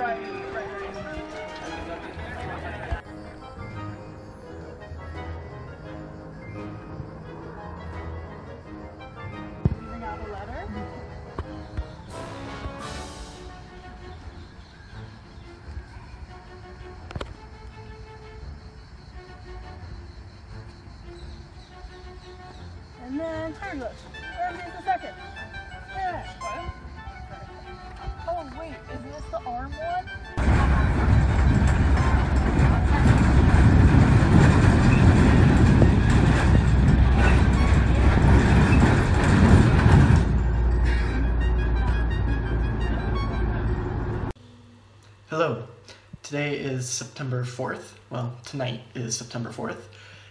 And then turn this. And here's the second. This the arm one? Hello. Today is September 4th. Well, tonight is September 4th.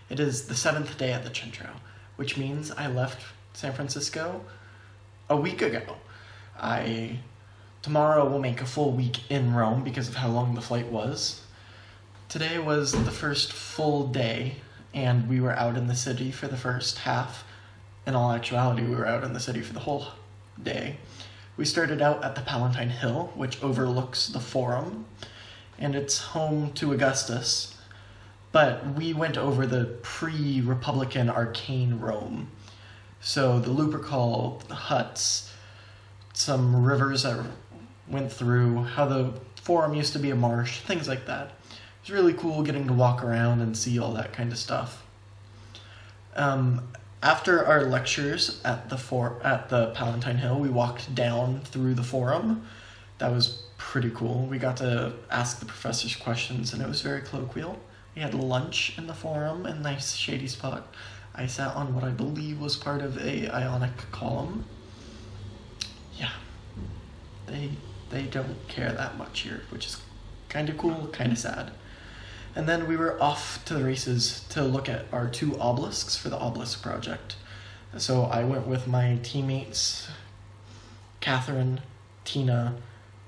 It is the seventh day at the Centro, which means I left San Francisco a week ago. I tomorrow we'll make a full week in Rome because of how long the flight was. Today was the first full day, and we were out in the city for the first half. In all actuality, we were out in the city for the whole day. We started out at the Palatine Hill, which overlooks the Forum, and it's home to Augustus. But we went over the pre Republican arcane Rome. So the Lupercal, the huts, some rivers that went through, how the Forum used to be a marsh, things like that. It was really cool getting to walk around and see all that kind of stuff. Um, after our lectures at the for at the Palatine Hill, we walked down through the forum. That was pretty cool. We got to ask the professors questions, and it was very colloquial. We had lunch in the forum, a nice shady spot. I sat on what I believe was part of a ionic column. Yeah, they they don't care that much here, which is kind of cool, kind of sad. And then we were off to the races to look at our two obelisks for the obelisk project. So I went with my teammates, Catherine, Tina,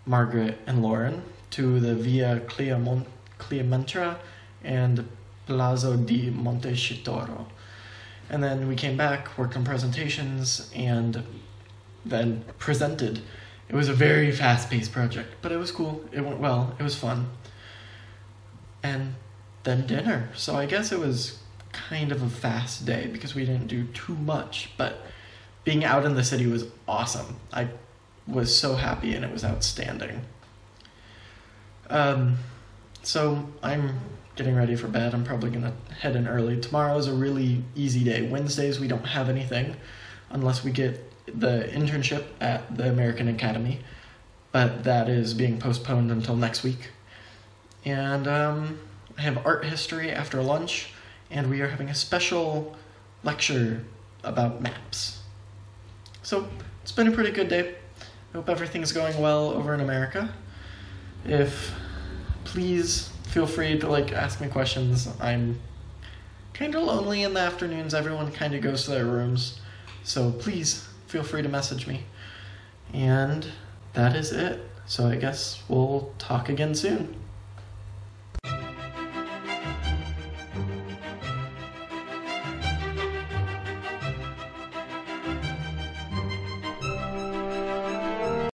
Margaret, and Lauren, to the Via Cleamon- Clementra and Palazzo di Montecitorio. And then we came back, worked on presentations, and then presented. It was a very fast paced project, but it was cool. It went well. It was fun and then dinner. So I guess it was kind of a fast day because we didn't do too much, but being out in the city was awesome. I was so happy and it was outstanding. Um, so I'm getting ready for bed. I'm probably gonna head in early. Tomorrow is a really easy day. Wednesdays we don't have anything unless we get the internship at the American Academy, but that is being postponed until next week and um, I have art history after lunch, and we are having a special lecture about maps. So it's been a pretty good day. I hope everything's going well over in America. If please feel free to like ask me questions. I'm kind of lonely in the afternoons. Everyone kind of goes to their rooms, so please feel free to message me. And that is it. So I guess we'll talk again soon.